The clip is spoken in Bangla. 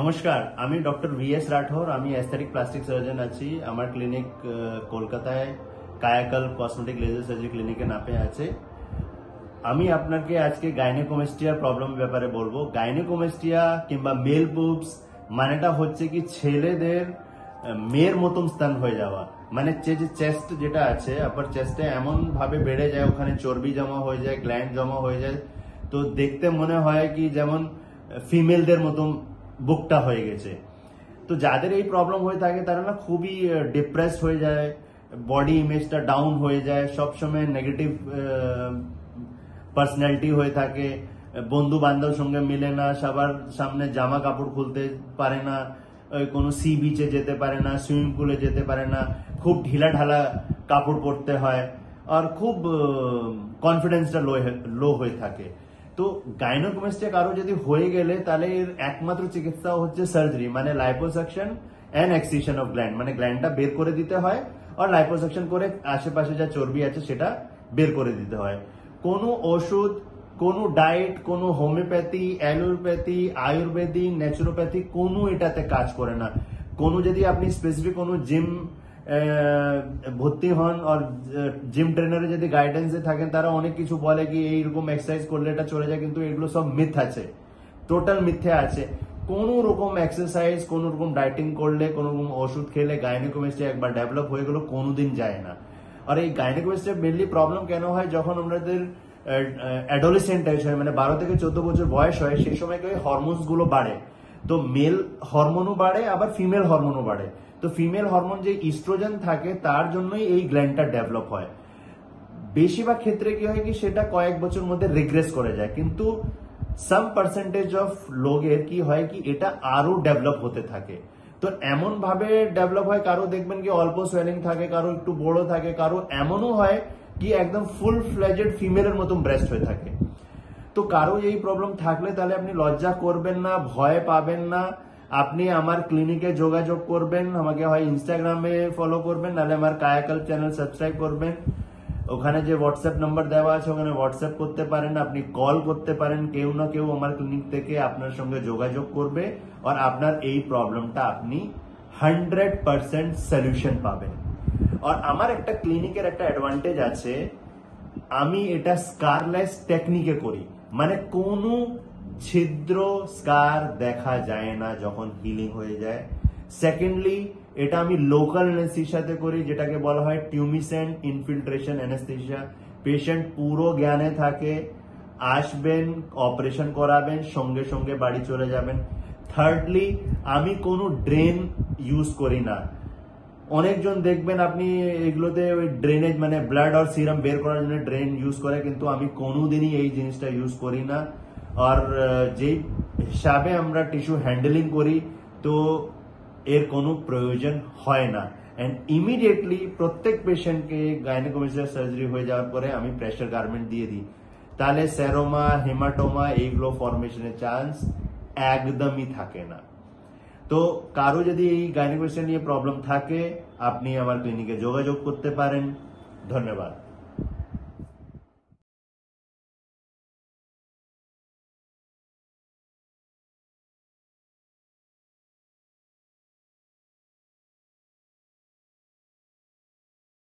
নমস্কার, আমি ডক্টর ভি এস রাঠোর, আমি অ্যাস্থেটিক প্লাস্টিক সার্জন আছি। আমার ক্লিনিক কলকাতায় কায়াকাল কসমেটিক লেজার সার্জারি ক্লিনিকে নাপে আছে। আমি আপনাকে আজকে গাইনোকোমেস্টিয়ার প্রবলেম ব্যাপারে বলব। গাইনোকোমেস্টিয়া কিংবা মেল বুবস মানেটা হচ্ছে কি ছেলেদের মেয়ের মতন স্থান হয়ে যাওয়া। মানে যে চেস্ট যেটা আছে আপার চেস্টে এমন ভাবে বেড়ে যায়, ওখানে চর্বি জমা হয়ে যায় গ্ল্যান্ড জমা হয়ে যায়। তো দেখতে মনে হয় কি যেমন ফিমেলদের মতন বুকটা হয়ে গেছে। তো যাদের এই প্রবলেম হয়ে থাকে, তারা না খুবই ডিপ্রেসড হয়ে যায় বডি ইমেজটা ডাউন হয়ে যায়, সবসময় নেগেটিভ পার্সোনালিটি হয়ে থাকে বন্ধু বান্ধব সঙ্গে মিলে না, সবার সামনে জামা কাপড় খুলতে পারে না কোনো সি বিচে যেতে পারে না সুইমিং পুলে যেতে পারে না, খুব ঢিলা ঢালা কাপড় পরতে হয়, আর খুব কনফিডেন্সটা লো লো হয়ে থাকে। তো গাইনোকোমেস্টিয়া কারও যদি হয়ে গেলে তাহলে এর একমাত্র চিকিৎসা হচ্ছে সার্জারি মানে liposuction and excision of gland মানে গ্ল্যান্ডটা বের করে দিতে হয় আর লাইপোসাকশন করে আশেপাশে যা চর্বি আছে সেটা বের করে দিতে হয়। কোনো ওষুধ, কোনো ডায়েট কোনো হোমিওপ্যাথি অ্যালোপ্যাথি আয়ুর্বেদিক ন্যাচুরোপ্যাথি কোনো এটাতে কাজ করে না। কোনো যদি আপনি স্পেসিফিক কোনো জিম ভর্তি হন আর জিম ট্রেনারে যদি গাইডেন্সে থাকেন, তারা অনেক কিছু বলে কি এইরকম এক্সারসাইজ করলে এটা চলে যায়, কিন্তু এগুলো সব মিথ আছে। টোটাল মিথ্যে আছে। কোন রকম এক্সারসাইজ কোন রকম ডায়েটিং করলে, কোন রকম ওষুধ খেলে গাইনোকোমেস্ট্রি একবার ডেভেলপ হয়ে গেল, কোনোদিন যায় না। আর এই গাইনোকোমেস্ট্রি মেনলি প্রবলেম কেন হয়? যখন আমাদের অ্যাডোলিসেন্ট এজ হয় মানে বারো থেকে চোদ্দ বছর বয়স হয়, সেই সময় হরমোনসগুলো বাড়ে। তো মেল হরমোনও বাড়ে, আবার ফিমেল হরমোনও বাড়ে। তো ফিমেল হরমোন যে ইস্ট্রোজেন থাকে, তার জন্যই এই গ্ল্যান্ডটা ডেভেলপ হয়। বেশিরভাগ ক্ষেত্রে কি হয় কি, সেটা কয়েক বছর মধ্যে রিগ্রেস করে যায়। কিন্তু সাম পার্সেন্টেজ অফ লোকের কি হয় কি, এটা আরও ডেভেলপ হতে থাকে। তো এমন ভাবে ডেভেলপ হয়, কারও দেখবেন কি অল্প সোয়েলিং থাকে, কারও একটু বড় থাকে, কারও এমনও হয় কি, একদম ফুল ফ্লেজেড ফিমেলের মতন ব্রেস্ট হয়ে থাকে। তো কারও এই প্রবলেম থাকলে তাহলে আপনি লজ্জা করবেন না, ভয় পাবেন না। আপনি আমার ক্লিনিকে যোগাযোগ করবেন, আমাকে হয় ইনস্টাগ্রামে ফলো করবেন, নাহলে আমার কায়াকাল চ্যানেল সাবস্ক্রাইব করবেন। ওখানে যে হোয়াটসঅ্যাপ নাম্বার দেওয়া আছে, ওখানে হোয়াটসঅ্যাপ করতে পারেন, আপনি কল করতে পারেন, কেউ না কেউ আমার ক্লিনিক থেকে আপনার সঙ্গে যোগাযোগ করবে আর আপনার এই প্রবলেমটা আপনি হান্ড্রেড পার্সেন্ট সলিউশন পাবেন। আর আমার একটা ক্লিনিকের একটা অ্যাডভান্টেজ আছে, আমি এটা স্কারলেস টেকনিকে করি। মানে কোনো ছিদ্র স্কার দেখা যায় না যখন হিলিং হয়ে যায়। সেকেন্ডলি এটা আমি লোকাল সাথে করি, যেটাকে বলা হয় টিউমিসেন্ট ইনফিল্ট্রেশন অ্যানেস্থিসিয়া পেশেন্ট পুরো জ্ঞানে থাকে, আসবেন অপারেশন করাবেন, সঙ্গে সঙ্গে বাড়ি চলে যাবেন। থার্ডলি আমি কোনো ড্রেন ইউজ করি না। অনেকজন দেখবেন আপনি এগুলোতে ওই ড্রেনেজ মানে ব্লাড আর সিরাম বের করার জন্য ড্রেন ইউজ করে, কিন্তু আমি কোনোদিনই এই জিনিসটা ইউজ করি না। আর যেই হিসাবে আমরা টিস্যু হ্যান্ডেলিং করি, তো এর কোনো প্রয়োজন হয় না। অ্যান্ড ইমিডিয়েটলি প্রত্যেক পেশেন্টকে গাইনোকোমেস্টিয়া সার্জারি হয়ে যাওয়ার পরে আমি প্রেশার গার্মেন্ট দিয়ে দিই। তাহলে স্যারোমা হেমাটোমা এইগুলো ফরমেশনের চান্স একদমই থাকে না। তো কারও যদি এই গাইনোকোমেস্টিয়া নিয়ে প্রবলেম থাকে, আপনি আমার ক্লিনিকে যোগাযোগ করতে পারেন। ধন্যবাদ।